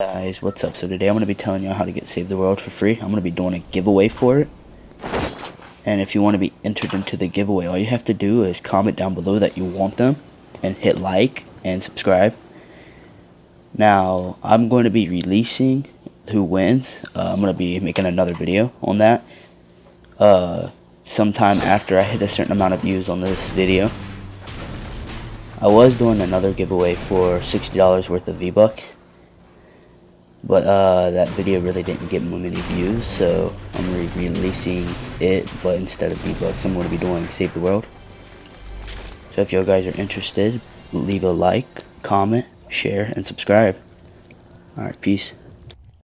Guys, what's up? So today I'm going to be telling you how to get Save the World for free. I'm going to be doing a giveaway for it. And if you want to be entered into the giveaway, all you have to do is comment down below that you want them. And hit like and subscribe. Now, I'm going to be releasing who wins. Uh, I'm going to be making another video on that. Uh, sometime after I hit a certain amount of views on this video. I was doing another giveaway for $60 worth of V-Bucks. But uh, that video really didn't get many views, so I'm re-releasing it, but instead of V-Bucks, I'm going to be doing Save the World. So if you guys are interested, leave a like, comment, share, and subscribe. Alright, peace.